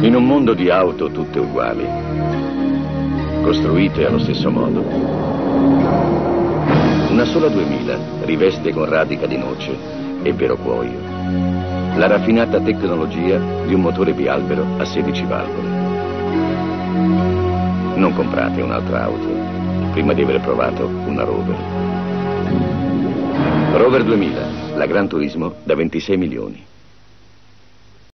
In un mondo di auto tutte uguali, costruite allo stesso modo, una sola 2000 riveste con radica di noce e vero cuoio la raffinata tecnologia di un motore bialbero a 16 valvole. Non comprate un'altra auto prima di aver provato una Rover. Rover 2000, la Gran Turismo da 26 milioni.